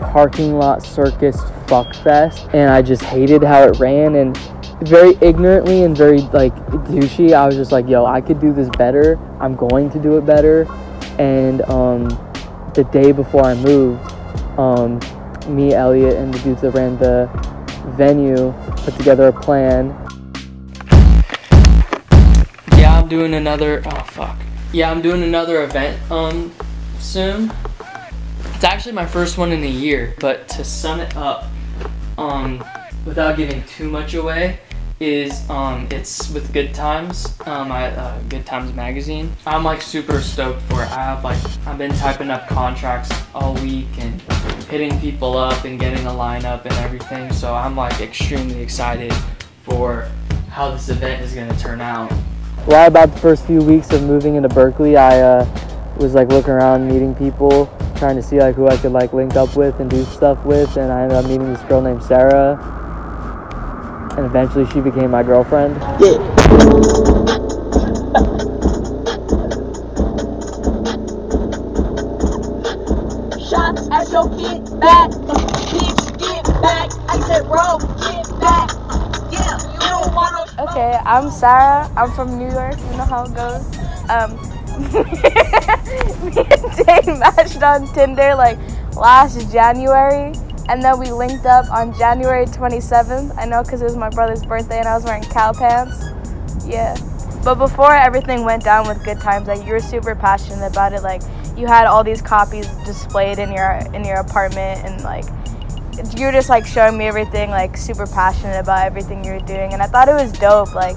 parking lot circus fuck fest, and I just hated how it ran and very ignorantly and very like douchey. I was just like, yo, I could do this better. I'm going to do it better. And um, the day before I moved, um, me, Elliot, and the dudes that ran the venue put together a plan yeah, I'm doing another. Oh fuck. Yeah, I'm doing another event um soon. It's actually my first one in a year, but to sum it up, um, without giving too much away, is um, it's with Good Times, um, I, uh, Good Times magazine. I'm like super stoked for it. I have like I've been typing up contracts all week and hitting people up and getting a lineup and everything. So I'm like extremely excited for how this event is gonna turn out. Right about the first few weeks of moving into Berkeley, I uh, was like looking around, meeting people, trying to see like who I could like link up with and do stuff with, and I ended up meeting this girl named Sarah, and eventually she became my girlfriend. Shots I'm Sarah. I'm from New York. You know how it goes. Um, me and Tate matched on Tinder like last January, and then we linked up on January 27th. I know because it was my brother's birthday and I was wearing cow pants. Yeah. But before everything went down with Good Times, like you were super passionate about it. Like you had all these copies displayed in your in your apartment, and like you were just like showing me everything, like super passionate about everything you were doing. And I thought it was dope. Like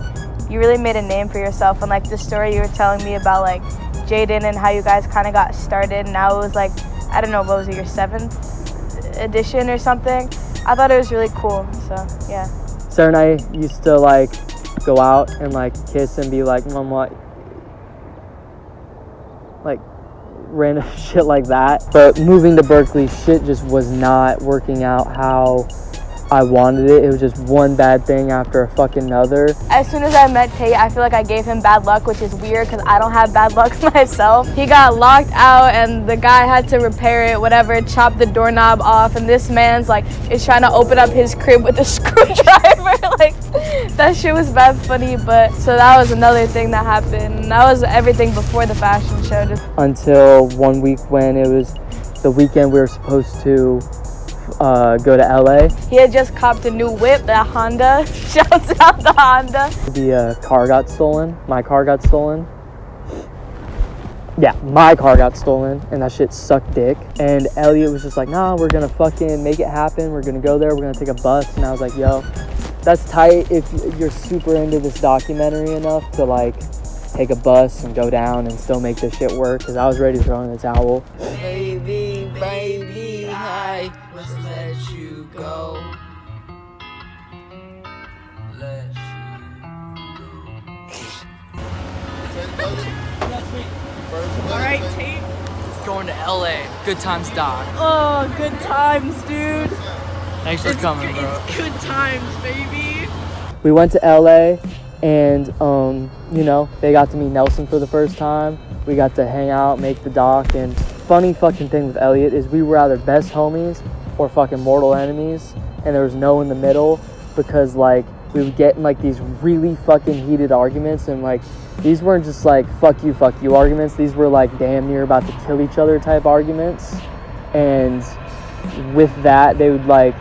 you really made a name for yourself. And like the story you were telling me about like Jaden and how you guys kind of got started. Now it was like I don't know, what was it, your seventh edition or something? I thought it was really cool. So yeah. Sarah and I used to like go out and like kiss and be like, Mom, what? Like random shit like that. But moving to Berkeley, shit just was not working out how I wanted it. It was just one bad thing after a fucking another. As soon as I met Tate, I feel like I gave him bad luck, which is weird because I don't have bad luck myself. He got locked out and the guy had to repair it, whatever, chop the doorknob off. And this man's like, is trying to open up his crib with a screwdriver. like, that shit was bad funny. But so that was another thing that happened. And that was everything before the fashion show. Just Until one week when it was the weekend we were supposed to uh, go to LA. He had just copped a new whip, the Honda. Shouts out the Honda. The uh, car got stolen. My car got stolen. Yeah, my car got stolen, and that shit sucked dick. And Elliot was just like, nah, we're gonna fucking make it happen. We're gonna go there. We're gonna take a bus. And I was like, yo, that's tight if you're super into this documentary enough to like take a bus and go down and still make this shit work. Cause I was ready to throw in the towel. Baby, baby, I must let you go. All right, Tate. Going to LA. Good times, Doc. Oh, good times, dude. Thanks for It's coming, good- bro. It's good times, baby. we went to LA and um, you know, they got to meet Nelsen for the first time. We got to hang out, make the doc, and funny fucking thing with Elliot is we were either best homies or fucking mortal enemies, and there was no in the middle because like we would get in like these really fucking heated arguments and like these weren't just like fuck you, fuck you arguments. These were like damn near about to kill each other type arguments. And with that, they would like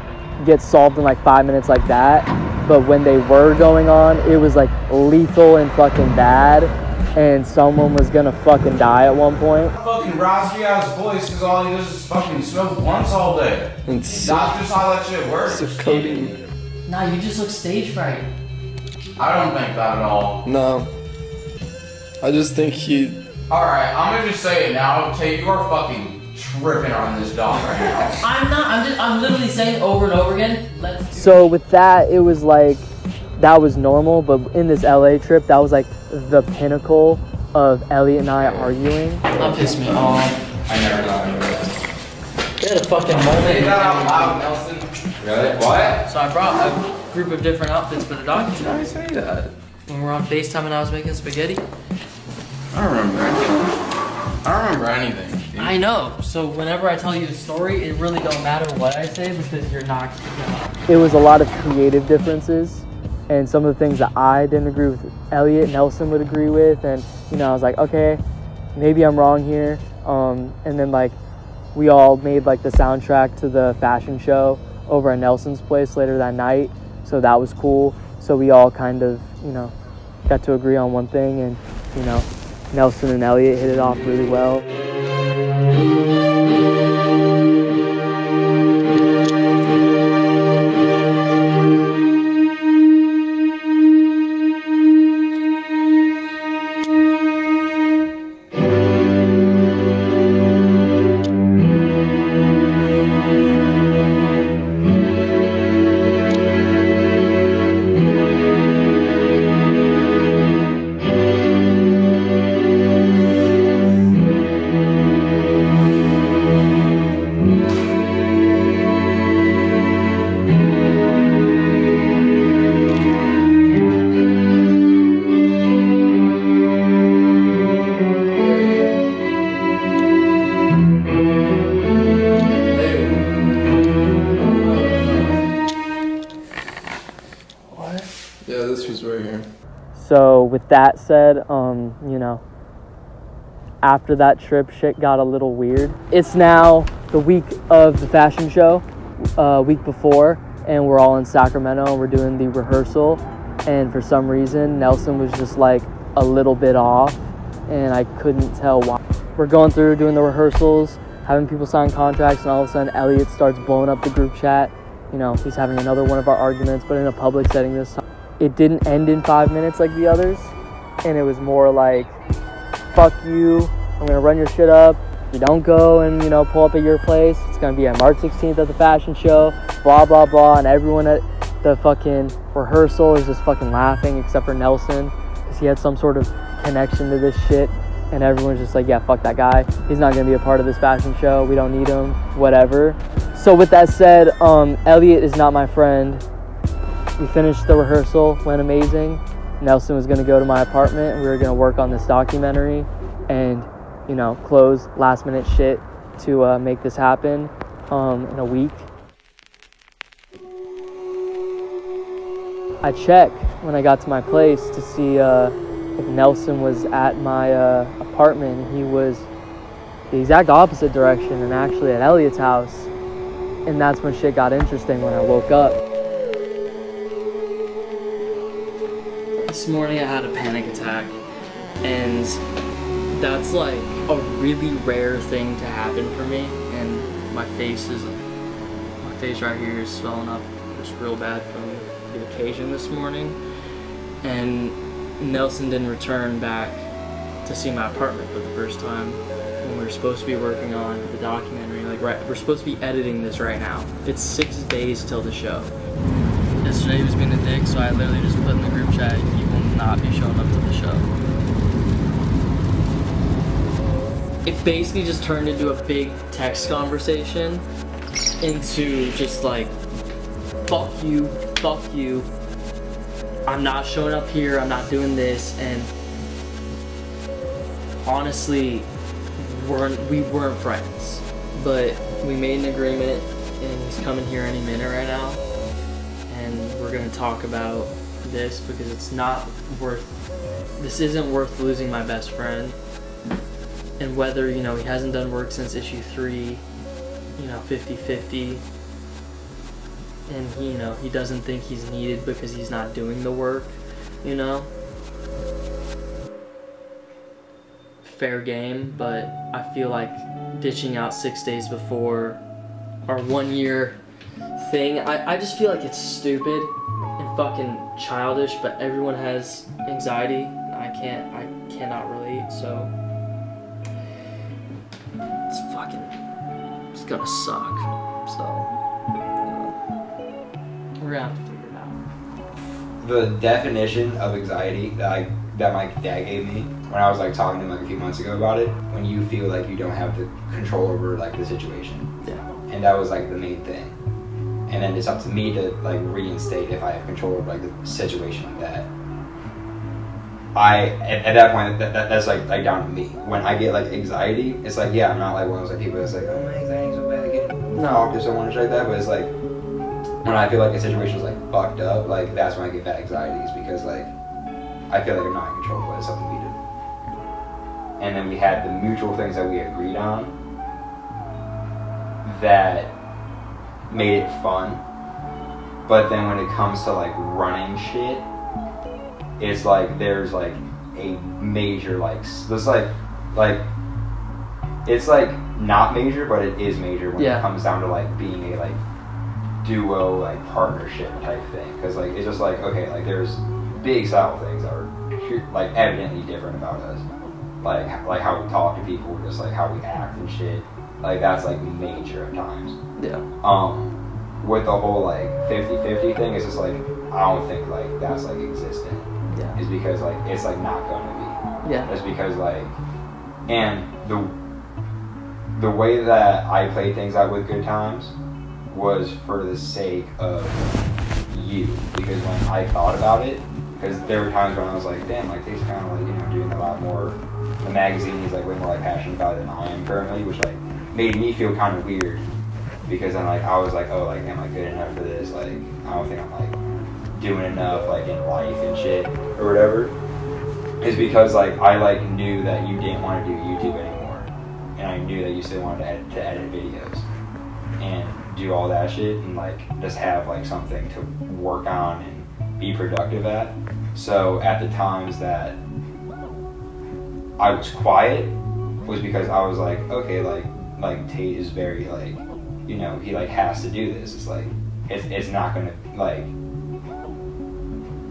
get solved in like five minutes like that. But when they were going on, it was like lethal and fucking bad. And someone was gonna fucking die at one point. Fucking raspy ass voice because all he does is fucking smoke blunts all day. That's just how that shit works. Cody. Nah, you just look stage fright. I don't think that at all. No. I just think he. Alright, I'm gonna just say it now. Tate, you are fucking tripping on this dog right now. I'm not. I'm just. I'm literally saying over and over again. Let's. So with that, it was like that was normal, but in this LA trip, that was like the pinnacle of Elliot and I arguing. That pissed me off. I never got into it. We had a fucking moment. Say that out loud, Nelsen. Really? What? So I brought a group of different outfits for the documentary. I say that. When we were on FaceTime and I was making spaghetti. I don't remember anything. I don't remember anything. I know. So whenever I tell you the story, it really don't matter what I say because you're not. It was a lot of creative differences, and some of the things that I didn't agree with, Elliot Nelsen would agree with, and you know I was like, okay, maybe I'm wrong here. Um, and then like we all made like the soundtrack to the fashion show over at Nelsen's place later that night, so that was cool. So we all kind of you know got to agree on one thing, and you know Nelsen and Elliot hit it off really well. That said, um, you know, after that trip, shit got a little weird. It's now the week of the fashion show, uh, week before, and we're all in Sacramento and we're doing the rehearsal. And for some reason, Nelsen was just like a little bit off, and I couldn't tell why. We're going through doing the rehearsals, having people sign contracts, and all of a sudden, Elliot starts blowing up the group chat. You know, he's having another one of our arguments, but in a public setting this time. It didn't end in five minutes like the others, and it was more like, fuck you, I'm gonna run your shit up. If you don't go and, you know, pull up at your place, it's gonna be on March 16th at the fashion show, blah, blah, blah. And everyone at the fucking rehearsal is just fucking laughing except for Nelsen, because he had some sort of connection to this shit. And everyone's just like, yeah, fuck that guy. He's not gonna be a part of this fashion show. We don't need him, whatever. So with that said, um, Elliot is not my friend. We finished the rehearsal, went amazing. Nelsen was gonna go to my apartment. We were gonna work on this documentary and, you know, close last minute shit to uh, make this happen um, in a week. I checked when I got to my place to see uh, if Nelsen was at my uh, apartment. He was the exact opposite direction and actually at Elliot's house. And that's when shit got interesting when I woke up. This morning I had a panic attack, and that's like a really rare thing to happen for me. And my face is, my face right here is swelling up just real bad from the occasion this morning. And Nelsen didn't return back to see my apartment for the first time when we were supposed to be working on the documentary. Like, right, we're supposed to be editing this right now. It's six days till the show. Yesterday was being a dick, so I literally just put in the group chat, "You will not be showing up to the show." It basically just turned into a big text conversation, into just like, "Fuck you, fuck you." I'm not showing up here. I'm not doing this, and honestly, weren't we weren't friends, but we made an agreement, and he's coming here any minute right now, and we're gonna talk about this because it's not worth. This isn't worth losing my best friend, and whether you know he hasn't done work since issue three, you know 50-50 and he, you know he doesn't think he's needed because he's not doing the work you know? Fair game but i feel like ditching out six days before our one year thing I, I just feel like it's stupid and fucking childish but everyone has anxiety i can't i cannot relate so it's fucking it's gonna suck so we're gonna have to figure it out. the definition of anxiety that I that my dad gave me when I was like talking to him like a few months ago about it, when you feel like you don't have the control over like the situation. Yeah. And that was like the main thing. And then it's up to me to like reinstate if I have control of like the situation like that. I at, at that point that, that, that's like like down to me. When I get like anxiety, it's like yeah, I'm not like one of those like people that's like, oh my anxiety's so bad, I get talk to someone or shit like that, but it's like when I feel like a situation is like fucked up, like that's when I get bad anxieties because like I feel like I'm not in control of what it's to me to. And then we had the mutual things that we agreed on that made it fun. But then when it comes to like running shit, it's like there's like a major like s- there's like like it's like not major, but it is major when Yeah. it comes down to like being a like duo like partnership type thing because like it's just like okay like there's big subtle things that are like evidently different about us like like how we talk to people just like how we act and shit like that's like major at times Yeah. um with the whole like 50-50 thing it's just like i don't think like that's like existent Yeah. is because like it's like not gonna be Yeah. it's because like and the the way that i play things out with good times was for the sake of you because when i thought about it because there were times when i was like damn like he's kind of like you know doing a lot more the magazine is like way more like passionate about it than i am currently which like made me feel kind of weird because then like i was like oh like am i good enough for this like i don't think i'm like doing enough like in life and shit or whatever is because like I like knew that you didn't want to do YouTube anymore, and I knew that you still wanted to edit, to edit videos and do all that shit and like just have like something to work on and be productive at. So at the times that I was quiet was because I was like, okay, like like Tate is very like, you know, he like has to do this. It's like it's it's not gonna like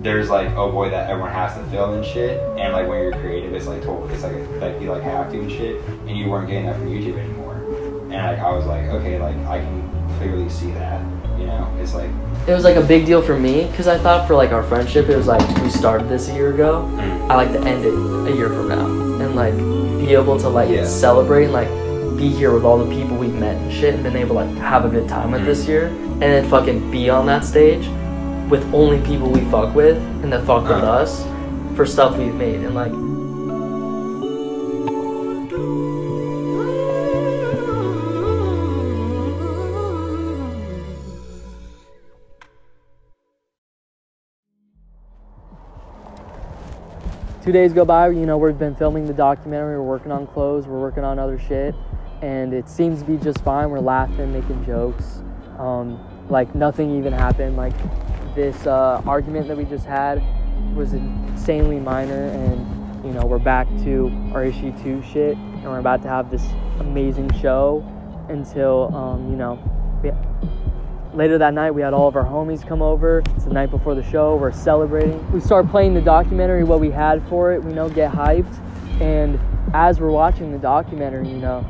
there's like oh boy that everyone has to fill and shit and like when you're creative it's like total it's like like you like have to and shit and you weren't getting that from YouTube anymore and like I was like okay like I can clearly see that you know it's like It was like a big deal for me because I thought for like our friendship, it was like we started this a year ago. Mm. I like to end it a year from now and like be able to like Yeah. celebrate like be here with all the people we've met and shit and been able to like have a good time with Mm. this year and then fucking be on that stage with only people we fuck with and that fuck with Uh. us for stuff we've made and like two days go by, you know, we've been filming the documentary, we're working on clothes, we're working on other shit, and it seems to be just fine. We're laughing, making jokes. Um, like nothing even happened. Like this uh, argument that we just had was insanely minor, and you know, we're back to our issue two shit, and we're about to have this amazing show until, um, you know, we, Later that night, we had all of our homies come over. It's the night before the show. We're celebrating. We start playing the documentary, what we had for it. We know, get hyped. And as we're watching the documentary, you know,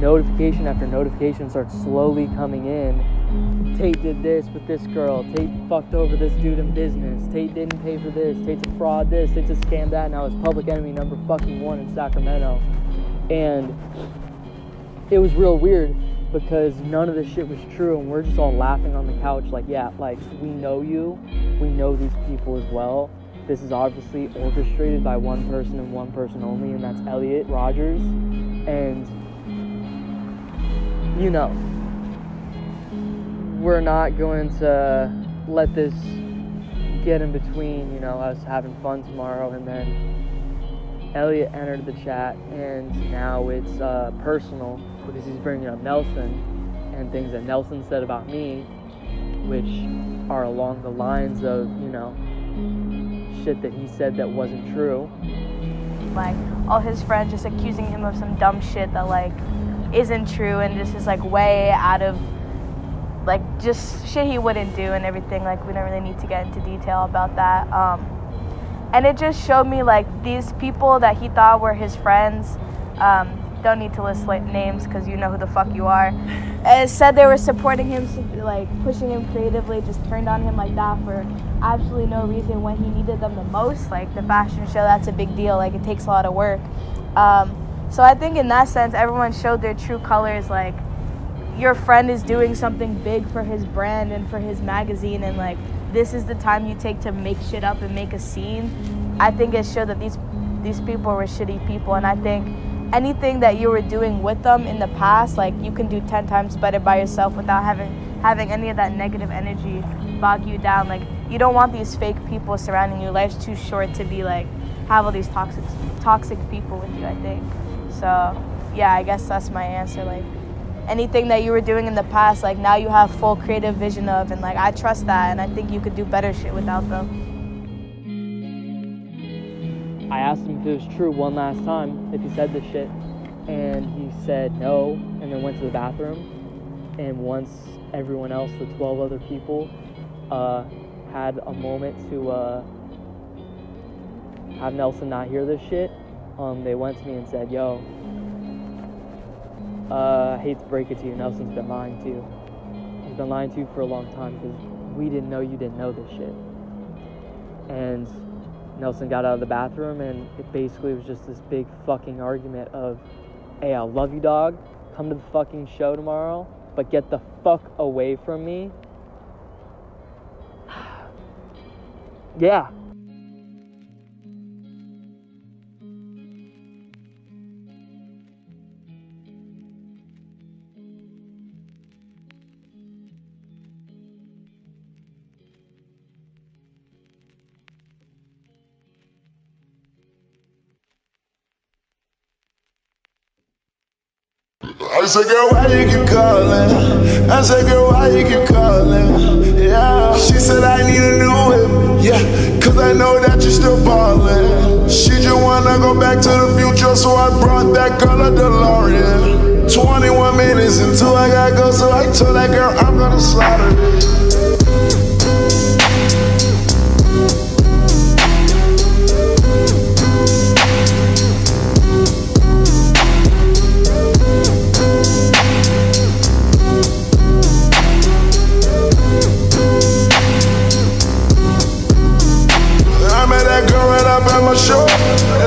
notification after notification starts slowly coming in. Tate did this with this girl. Tate fucked over this dude in business. Tate didn't pay for this. Tate's a fraud this. Tate's a scam that. Now it's public enemy number fucking one in Sacramento. And it was real weird because none of this shit was true and we're just all laughing on the couch like yeah like we know you we know these people as well this is obviously orchestrated by one person and one person only and that's elliot rogers and you know we're not going to let this get in between you know us having fun tomorrow and then Elliot entered the chat, and now it's uh, personal because he's bringing up Nelsen and things that Nelsen said about me, which are along the lines of, you know, shit that he said that wasn't true. like all his friends just accusing him of some dumb shit that like isn't true and just is like way out of like just shit he wouldn't do and everything like we don't really need to get into detail about that um, and it just showed me like these people that he thought were his friends um, don't need to list like names because you know who the fuck you are and said they were supporting him like pushing him creatively just turned on him like that for absolutely no reason when he needed them the most like the fashion show that's a big deal like it takes a lot of work um, so i think in that sense everyone showed their true colors like your friend is doing something big for his brand and for his magazine and like this is the time you take to make shit up and make a scene. I think it showed that these these people were shitty people and i think anything that you were doing with them in the past like you can do 10 times better by yourself without having having any of that negative energy bog you down. Like you don't want these fake people surrounding you. Life's too short to be like have all these toxic toxic people with you i think so yeah i guess that's my answer like anything that you were doing in the past, like now you have full creative vision of, and like I trust that, and I think you could do better shit without them. I asked him if it was true one last time, if he said this shit, and he said no, and then went to the bathroom. And once everyone else, the 12 other people, uh, had a moment to uh, have Nelsen not hear this shit, um, they went to me and said, "Yo, uh, I hate to break it to you, Nelsen's been lying to you. He's been lying to you for a long time because we didn't know you didn't know this shit." And Nelsen got out of the bathroom, and it basically was just this big fucking argument of, "Hey, I love you, dog. Come to the fucking show tomorrow, but get the fuck away from me." yeah. I said, girl, why you keep calling? I said, girl, why you keep calling? Yeah. She said, I need a new whip. Yeah, cause I know that you're still ballin'. She just wanna go back to the future, so I brought that girl a DeLorean. 21 minutes until I gotta go, so I told that girl I'm gonna slaughter it.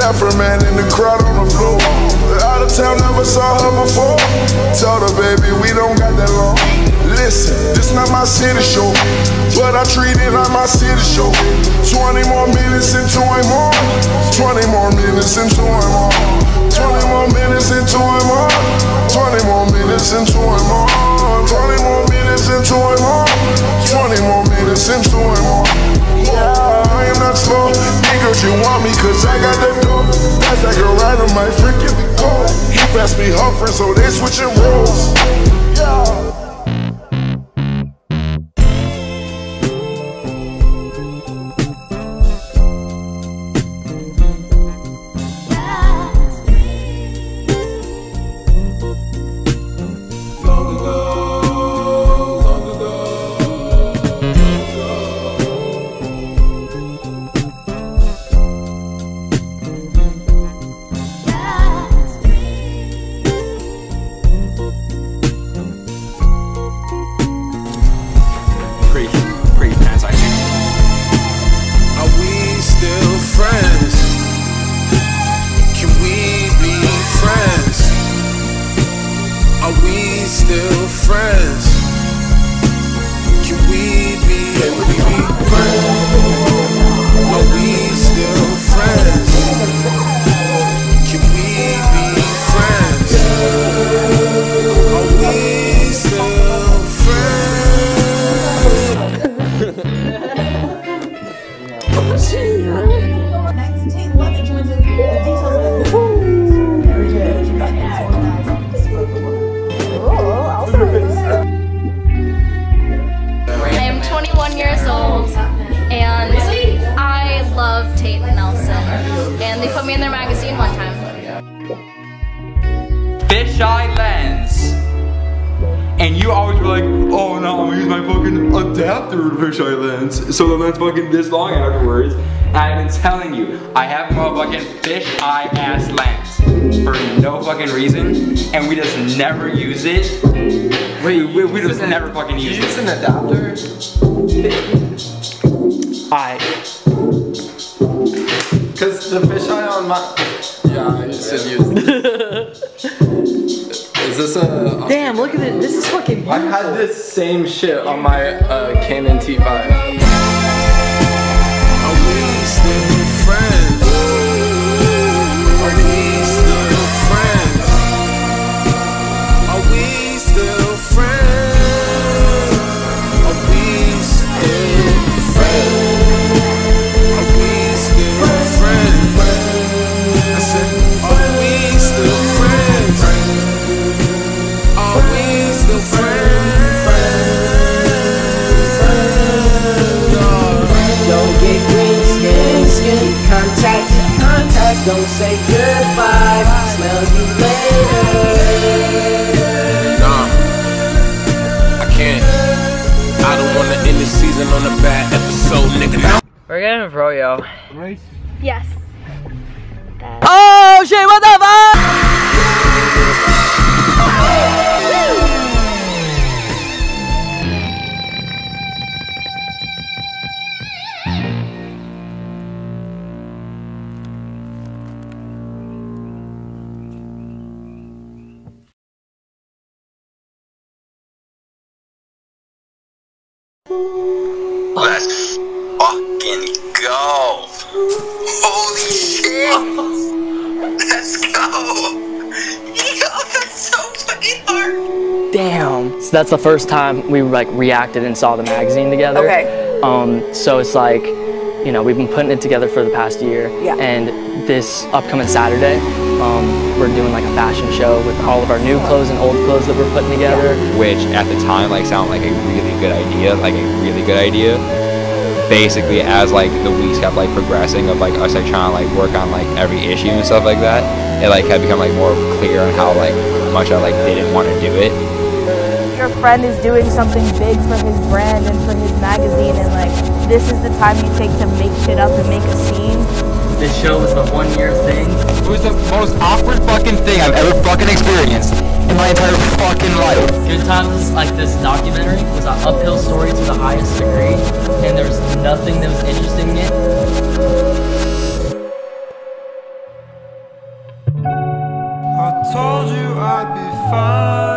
Man in the crowd on the floor. Out of town, never saw her before. Told her, baby, we don't got that long. Listen, this not my city show, but I treat it like my city show. 20 more minutes into I'm on. 20 more minutes into I'm on. 20 more minutes into I'm on. 20 more minutes into I'm on. 20 more minutes into I'm on. 20 more minutes into I'm on. Yeah, I am not slow. Nigga, you want me cause I got that dope. That's that girl right on my freaking cold. He passed me friend, so they switching roles. Yeah. Still friends? Can we be, this long afterwards. And I've been telling you, I have a fish eye ass lens for no fucking reason. And we just never use it. Wait, we, we just never fucking use it. Use an adapter? I. Cause the fish eye on my. Yeah, you said use. Is this a? Damn, look at it. This is fucking Beautiful. I had this same shit on my uh, Canon T5. We friends? Don't say goodbye. Smell you later. Nah, I can't. I don't wanna end the season on a bad episode, nigga. We're getting a froyo. Yes. Oh shit, what the fuck? Let's fucking go. Holy shit. Let's go. Yo, that's so fucking hard. Damn. So that's the first time we like reacted and saw the magazine together. Okay. Um, so it's like, you know, we've been putting it together for the past year. Yeah. And this upcoming Saturday, Um, we're doing like a fashion show with all of our new clothes and old clothes that we're putting together. which at the time like sounded like a really good idea, like a really good idea. Basically, as like the weeks kept like progressing of like us like trying to like work on like every issue and stuff like that, it like had become like more clear on how like much I like didn't want to do it. your friend is doing something big for his brand and for his magazine and like this is the time you take to make shit up and make a scene. This show was the one year thing. It was the most awkward fucking thing I've ever fucking experienced in my entire fucking life. Good times like this documentary was an uphill story to the highest degree, and there was nothing that was interesting in it. I told you I'd be fine.